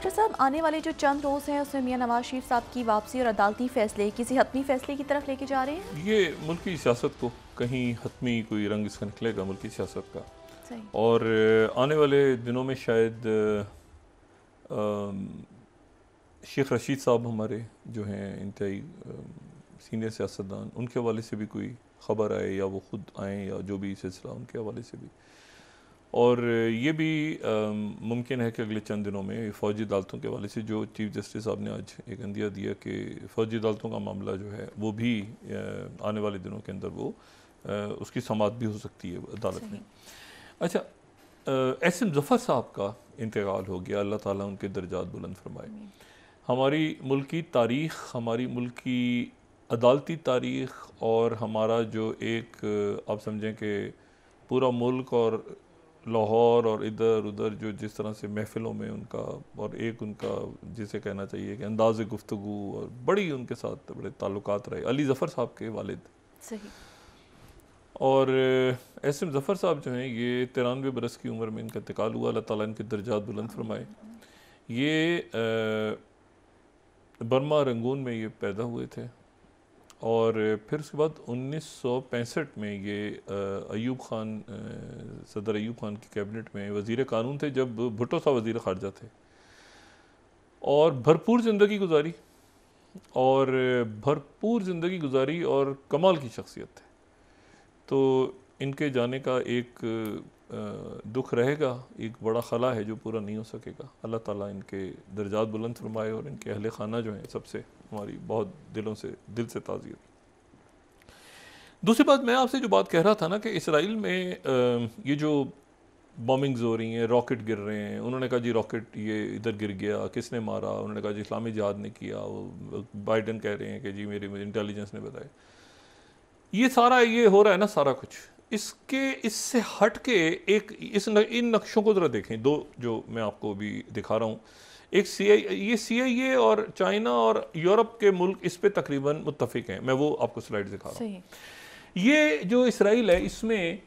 Doctor साहब आने वाले जो चंद रोज़ हैं उसमें मियाँ नवाज़ शरीफ साहब की वापसी और अदालती फैसले किसी हतमी फैसले की तरफ़ लेके जा रहे हैं? ये मुल्की सियासत को कहीं हतमी कोई रंग इसका निकलेगा मुल्की सियासत का। सही। और आने वाले दिनों में शायद शेख रशीद साहब हमारे जो हैं इंतहाई सीनियर सियासतदान उनके हवाले से भी कोई ख़बर आए या वो ख़ुद आएँ या जो भी सिलसिला उनके हवाले से भी। और ये भी मुमकिन है कि अगले चंद दिनों में फ़ौजी अदालतों के हवाले से जो चीफ जस्टिस साहब ने आज एक अंदिया दिया कि फ़ौजी अदालतों का मामला जो है वो भी आने वाले दिनों के अंदर वो उसकी समात भी हो सकती है अदालत में। अच्छा एस एम जफ़र साहब का इंतकाल हो गया अल्लाह ताला उनके दर्जात बुलंद फरमाए। हमारी मुल्क की तारीख़ हमारी मुल्क की अदालती तारीख़ और हमारा जो एक आप समझें कि पूरा मुल्क और लाहौर और इधर उधर जो जिस तरह से महफ़िलों में उनका और एक उनका जिसे कहना चाहिए कि अंदाज गुफ्तु और बड़ी उनके साथ बड़े ताल्लुकात रहे। अली ज़फ़र साहब के वालिद। सही। और एस एम ज़फ़र साहब जो हैं ये तिरानवे बरस की उम्र में इनका इंतकाल हुआ अल्लाह ताला इनके दर्जात बुलंद फरमाए। ये बर्मा रंगून में ये पैदा हुए थे। और फिर उसके बाद 1965 में ये अयूब खान सदर अयूब खान की कैबिनेट में वज़ीर कानून थे जब भुट्टो साहब वज़ीर ख़ारजा थे। और भरपूर ज़िंदगी गुजारी और भरपूर ज़िंदगी गुजारी और कमाल की शख्सियत थे। तो इनके जाने का एक दुख रहेगा, एक बड़ा खला है जो पूरा नहीं हो सकेगा। अल्लाह ताला इनके दर्जात बुलंद फरमाए और इनके अहल खाना जो हैं सबसे हमारी बहुत दिलों से दिल से ताज़ियत दूसरी बात मैं आपसे जो बात कह रहा था ना कि इसराइल में ये जो बॉम्बिंग्स हो रही हैं रॉकेट गिर रहे हैं उन्होंने कहा जी रॉकेट ये इधर गिर गया किसने मारा? उन्होंने कहा जी इस्लामी जहाद ने किया वो बाइडन कह रहे हैं कि जी मेरी मुझे इंटेलिजेंस ने बताया। ये सारा ये हो रहा है ना सारा कुछ। इसके इससे हट के एक इस न, इन नक्शों को ज़रा देखें। दो जो मैं आपको अभी दिखा रहा हूँ। एक सी आई ये सी आई ए और चाइना और यूरोप के मुल्क इस पर तकरीबन मुतफिक हैं। मैं वो आपको स्लाइड दिखा रहा हूँ। ये जो इसराइल है इसमें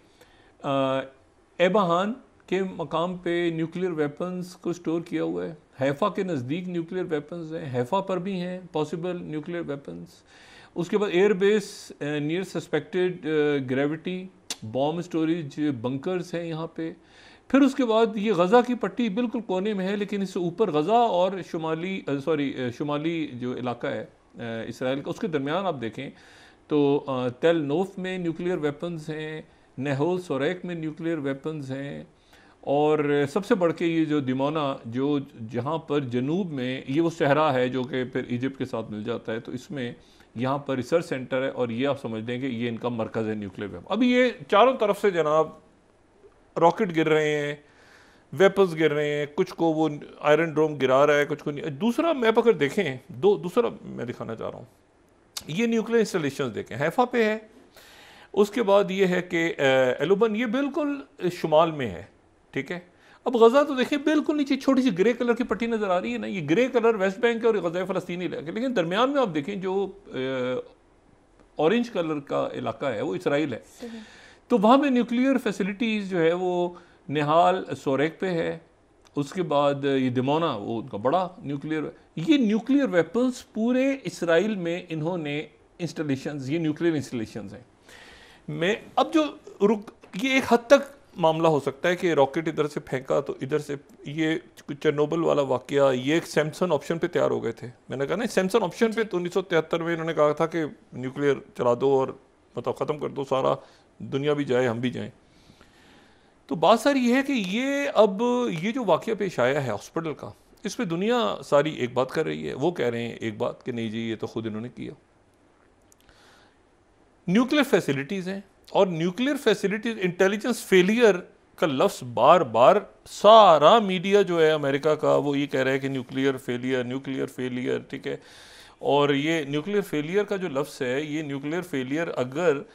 एबाहान के मकाम पे न्यूक्लियर वेपन्स को स्टोर किया हुआ है। हैफा के नज़दीक न्यूक्लियर वेपन्स हैं। हैफा पर भी हैं पॉसिबल न्यूक्लियर वेपन्स उसके बाद airbase near suspected gravity bomb storage bunkers हैं यहाँ पे। फिर उसके बाद ये गज़ा की पट्टी बिल्कुल कोने में है, लेकिन इससे ऊपर गज़ा और शुमाली सॉरी शुमाली जो इलाका है इसराइल का, उसके दरमियान आप देखें तो तेल नोफ में न्यूक्लियर वेपन्स हैं, नेहोल सोरेक में न्यूक्लियर वेपन्स हैं और सबसे बढ़ के ये जो दिमोना, जो जहाँ पर जनूब में ये वो सहरा है जो कि फिर इजिप्ट के साथ मिल जाता है तो इसमें यहाँ पर रिसर्च सेंटर है और ये आप समझ लें कि ये इनका मरकज़ है न्यूक्लियर वेपन अभी ये चारों तरफ़ से जनाब रॉकेट गिर रहे हैं वेपन्स गिर रहे हैं, कुछ को वो आयरन ड्रोम गिरा रहा है, कुछ को नहीं। दूसरा मैप अगर देखें, दो, दूसरा मैं दिखाना चाह रहा हूँ। ये न्यूक्लियर इंस्टॉलेशन देखें। हैफा पे है। उसके बाद ये है कि एलुबन, ये बिल्कुल शुमाल में है, ठीक है? अब गज़ा तो देखें, बिल्कुल नीचे छोटी सी ग्रे कलर की पट्टी नज़र आ रही है ना, ये ग्रे कलर वेस्ट बैंक है और गज़ा फ़लस्तीनी इलाके लेकिन दरमियान में आप देखें, जो ऑरेंज कलर का इलाका है, वो इसराइल है। तो वहाँ पे न्यूक्लियर फैसिलिटीज़ जो है वो निहाल सोरेक पे है। उसके बाद ये दिमोना, वो उनका बड़ा न्यूक्लियर ये न्यूक्लियर वेपन्स पूरे इसराइल में इन्होंने इंस्टॉलेशंस ये न्यूक्लियर इंस्टॉलेशंस हैं। मैं, अब जो रुक, ये एक हद तक मामला हो सकता है कि रॉकेट इधर से फेंका तो इधर से, ये चेरनोबल वाला वाकया, ये एक सैमसन ऑप्शन पे तैयार हो गए थे। मैंने कहा ना सैमसन ऑप्शन पे तो उन्नीस सौ तिहत्तर में इन्होंने कहा था कि न्यूक्लियर चला दो और मतलब ख़त्म कर दो सारा दुनिया भी जाए, हम भी जाएँ। तो बात सारी ये है कि ये अब, ये जो वाकया पेश आया है हॉस्पिटल का, इस पर दुनिया सारी एक बात कर रही है। वो कह रहे हैं एक बात कि नहीं जी, ये तो खुद इन्होंने किया। न्यूक्लियर फैसिलिटीज़ हैं और न्यूक्लियर फैसिलिटीज़ इंटेलिजेंस फेलियर का लफ्स बार बार सारा मीडिया जो है अमेरिका का, वो ये कह रहा है कि न्यूक्लियर फेलियर न्यूक्लियर फेलियर ठीक है? और ये न्यूक्लियर फेलियर का जो लफ्स है, ये न्यूक्लियर फेलियर अगर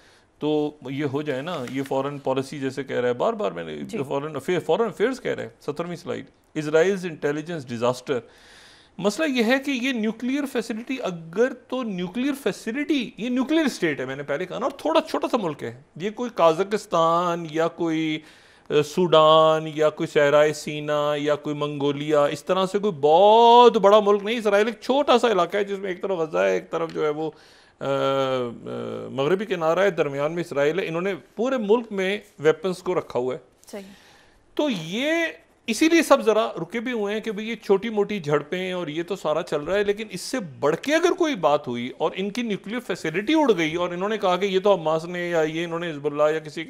तो ये हो जाए ना ये फॉरेन पॉलिसी जैसे कह रहा है बार बार मैंने फॉरेन अफेयर फॉरेन अफेयर्स कह रहा है सत्रहवीं स्लाइड इसराइल्स इंटेलिजेंस डिजास्टर मसला ये है कि ये न्यूक्लियर फैसिलिटी अगर तो न्यूक्लियर फैसिलिटी ये न्यूक्लियर स्टेट है मैंने पहले कहा ना और थोड़ा छोटा सा मुल्क है। ये कोई काजकिस्तान या कोई सूडान या कोई सहराए सीना या कोई मंगोलिया इस तरह से कोई बहुत बड़ा मुल्क नहीं इसराइल एक छोटा सा इलाका है जिसमें एक तरफ़ गजा है एक तरफ़ जो है वो मगरबी किनारा है दरमियान में इसराइल है। इन्होंने पूरे मुल्क में वेपन्स को रखा हुआ है। तो ये इसीलिए सब ज़रा रुके भी हुए हैं कि भाई ये छोटी मोटी झड़पें और ये तो सारा चल रहा है लेकिन इससे बढ़ के अगर कोई बात हुई और इनकी न्यूक्लियर फैसिलिटी उड़ गई और इन्होंने कहा कि ये तो अब्बास ने या ये इन्होंने हिजबुल्ला या किसी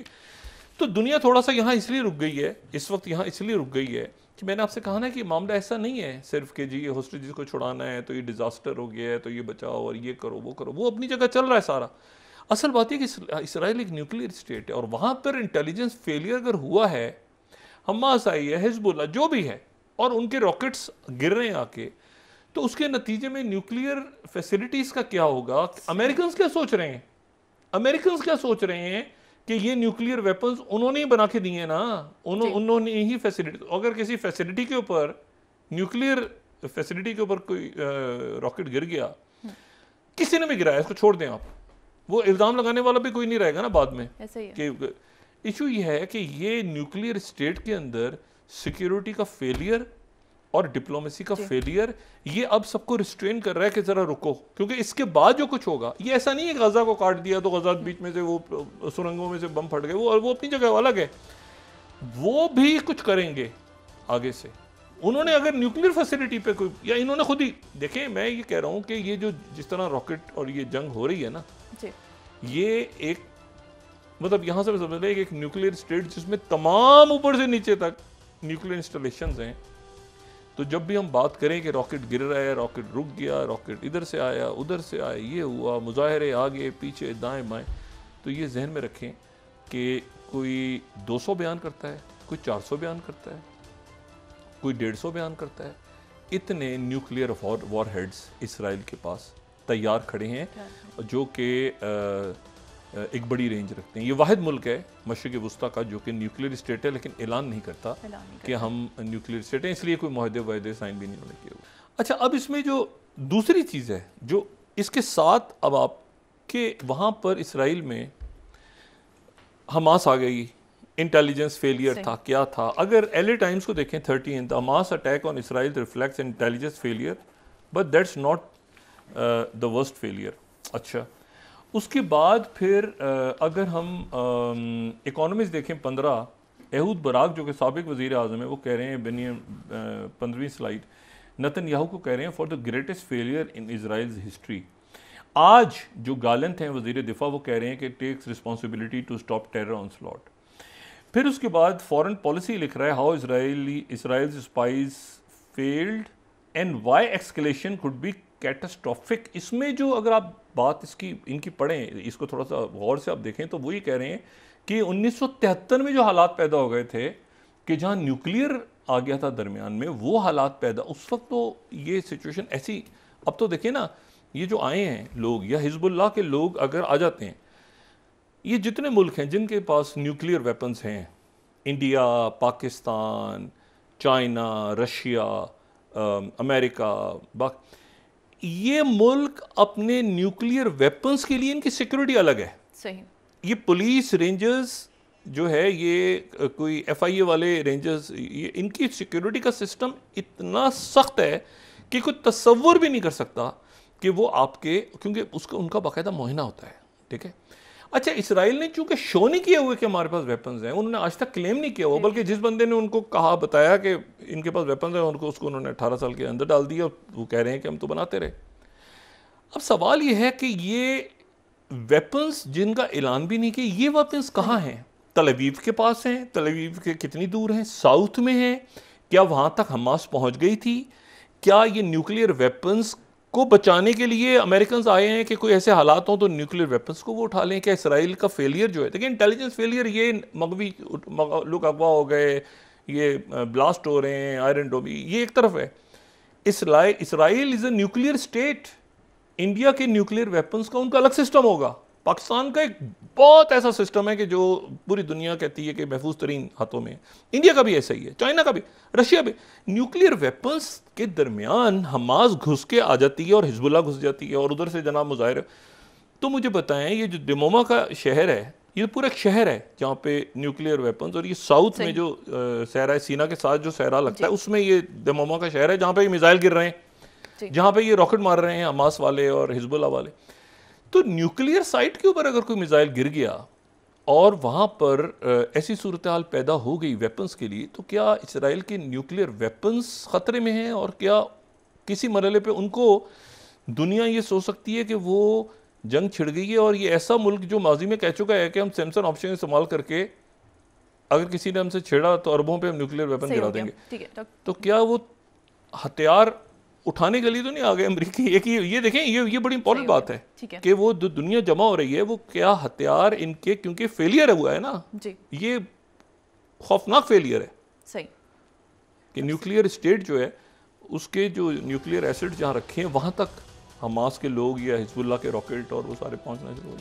तो दुनिया थोड़ा सा यहाँ इसलिए रुक गई है, इस वक्त यहाँ इसलिए रुक गई है कि मैंने आपसे कहा ना कि मामला ऐसा नहीं है सिर्फ़ कि जी ये हॉस्टेज को छुड़ाना है तो ये डिज़ास्टर हो गया है तो ये बचाओ और ये करो, वो करो, वो अपनी जगह चल रहा है सारा। असल बात यह कि इसराइल एक न्यूक्लियर स्टेट है और वहाँ पर इंटेलिजेंस फेलियर अगर हुआ है, हमास आई है हिजबुल्ला जो भी है, और उनके रॉकेट्स गिर रहे हैं आके तो उसके नतीजे में न्यूक्लियर फैसिलिटीज़ का क्या होगा? अमेरिकन क्या सोच रहे हैं? अमेरिकन क्या सोच रहे हैं कि ये न्यूक्लियर वेपन्स उन्होंने ही बना के दिए ना। उन्हों, उन्होंने ही फैसिलिटी अगर किसी फैसिलिटी के ऊपर न्यूक्लियर फैसिलिटी के ऊपर कोई रॉकेट गिर गया किसी ने भी गिराया इसको छोड़ दें आप। वो इल्ज़ाम लगाने वाला भी कोई नहीं रहेगा ना बाद में। कि इशू ये है कि ये न्यूक्लियर स्टेट के अंदर सिक्योरिटी का फेलियर और डिप्लोमेसी का फेलियर ये अब सबको रिस्ट्रेन कर रहा है कि ज़रा रुको। क्योंकि इसके बाद जो कुछ होगा ये ऐसा नहीं है गज़ा को काट दिया तो गजा बीच में से वो सुरंगों में से बम फट गए वो और वो अपनी जगह अलग है। वो भी कुछ करेंगे आगे से। उन्होंने अगर न्यूक्लियर फैसिलिटी पे कोई या इन्होंने खुद ही देखें मैं ये कह रहा हूँ कि ये जो जिस तरह रॉकेट और ये जंग हो रही है ना ये एक मतलब यहाँ से समझ लें एक न्यूक्लियर स्टेट जिसमें तमाम ऊपर से नीचे तक न्यूक्लियर इंस्टॉलेशन हैं तो जब भी हम बात करें कि रॉकेट गिर रहा है रॉकेट रुक गया रॉकेट इधर से आया उधर से आया ये हुआ मुजाहरे आगे पीछे दाएँ बाएँ तो ये जहन में रखें कि कोई 200 बयान करता है कोई 400 बयान करता है कोई 150 बयान करता है। इतने न्यूक्लियर वॉर हेड्स इसराइल के पास तैयार खड़े हैं जो कि एक बड़ी रेंज रखते हैं। ये वाद मुल्क है मशरक वस्ती का जो कि न्यूक्लियर स्टेट है लेकिन ऐलान नहीं करता कि हम न्यूक्लियर स्टेट हैं इसलिए कोई माहदे वाहदे साइन भी नहीं होने किए अच्छा अब इसमें जो दूसरी चीज़ है जो इसके साथ अब आप के वहाँ पर इसराइल में हमास आ गई इंटेलिजेंस फेलियर था क्या था? अगर एल ए टाइम्स को देखें thirty in Hamas attack on Israel reflects intelligence failure but that's not the worst failure अच्छा उसके बाद फिर अगर हम इकोनॉमिक्स देखें पंद्रह, एहूद बराक जो कि सबक वज़ी अजम है, वो कह रहे हैं बनियन पंद्रहवीं स्लाइड नतन याहू को कह रहे हैं for the greatest failure in Israel history आज जो गालंत हैं वज़ीर दिफा, वो कह रहे हैं कि takes responsibility to stop terror onslaught फिर उसके बाद फॉरेन पॉलिसी लिख रहा है how Israeli Israel spies failed and why escalation could be catastrophic, इसमें जो अगर आप बात इसकी, इनकी पढ़ें, इसको थोड़ा सा गौर से आप देखें तो वही कह रहे हैं कि 1973 में जो हालात पैदा हो गए थे, कि जहाँ न्यूक्लियर आ गया था दरमियान में, वो हालात पैदा, उस वक्त तो ये सिचुएशन ऐसी, अब तो देखिए ना, ये जो आए हैं लोग, या हिजबुल्लाह के लोग अगर आ जाते हैं, ये जितने मुल्क हैं जिनके पास न्यूक्लियर वेपन्स हैं, India, Pakistan, China, Russia America ये मुल्क अपने न्यूक्लियर वेपन्स के लिए इनकी सिक्योरिटी अलग है। सही। ये पुलिस रेंजर्स जो है ये कोई एफ़ आई ए वाले रेंजर्स ये इनकी सिक्योरिटी का सिस्टम इतना सख्त है कि कोई तस्वुर भी नहीं कर सकता कि वो आपके क्योंकि उसका उनका बाकायदा मुहिना होता है ठीक है? अच्छा इसराइल ने चूँकि शो नहीं किए हुए कि हमारे पास वेपन्स हैं, उन्होंने आज तक क्लेम नहीं किया हुआ, बल्कि जिस बंदे ने उनको कहा, बताया कि इनके पास वेपन्स हैं उनको, उसको उन्होंने अठारह साल के अंदर डाल दिया, वो कह रहे हैं कि हम तो बनाते रहे। अब सवाल ये है कि ये वेपन्स जिनका ऐलान भी नहीं किया, ये वेपन्स कहाँ हैं? तलवीव के पास हैं तलवीव के कितनी दूर हैं? साउथ में हैं? क्या वहाँ तक हमास पहुँच गई थी? क्या ये न्यूक्लियर वेपन्स को बचाने के लिए अमेरिकन आए हैं कि कोई ऐसे हालात हों तो न्यूक्लियर वेपन्स को वो उठा लें क्या इसराइल का फेलियर जो है? देखिए इंटेलिजेंस फेलियर ये मगवी लुक अगवा हो गए, ये ब्लास्ट हो रहे हैं आयरन डोबी ये एक तरफ़ है। Israel is a nuclear state India के न्यूक्लियर वेपन्स का उनका अलग सिस्टम होगा। पाकिस्तान का एक बहुत ऐसा सिस्टम है कि जो पूरी दुनिया कहती है कि महफूज तरीन हाथों में इंडिया का भी ऐसा ही है चाइना का भी रशिया भी। न्यूक्लियर वेपन्स के दरमियान हमास घुस के आ जाती है और हिजबुल्ला घुस जाती है और उधर से जनाब मुजाहिर। तो मुझे बताएँ ये जो डिमोमा का शहर है ये पूरा एक शहर है जहाँ पे न्यूक्लियर वेपन्स और ये साउथ में जो सहरा है सीना के साथ जो सहरा लगता है उसमें ये दमोमा का शहर है जहाँ पे ये मिसाइल गिर रहे हैं जहाँ पे ये रॉकेट मार रहे हैं हमास वाले और हिजबुल्ला वाले। तो न्यूक्लियर साइट के ऊपर अगर कोई मिसाइल गिर गया और वहाँ पर ऐसी सूरत हाल पैदा हो गई वेपन्स के लिए तो क्या इसराइल के न्यूक्लियर वेपन्स ख़तरे में हैं और क्या किसी मरले पे उनको दुनिया ये सोच सकती है कि वो जंग छिड़ गई है और ये ऐसा मुल्क जो माजी में कह चुका है कि हम सैमसन ऑप्शन इस्तेमाल करके अगर किसी ने हमसे छेड़ा तो अरबों पे हम न्यूक्लियर वेपन गिरा देंगे। तो क्या वो हथियार उठाने के लिए तो नहीं आ गए अमरीकी। एक ये ये देखें ये ये बड़ी इंपॉर्टेंट बात है कि वो दुनिया जमा हो रही है वो क्या हथियार इनके क्योंकि फेलियर हुआ है ना? जी। ये खौफनाक फेलियर है। सही। कि न्यूक्लियर स्टेट जो है उसके जो न्यूक्लियर एसिड जहाँ रखे हैं वहाँ तक हमास के लोग या हिजबुल्ला के रॉकेट और वो सारे पहुँचना शुरू हो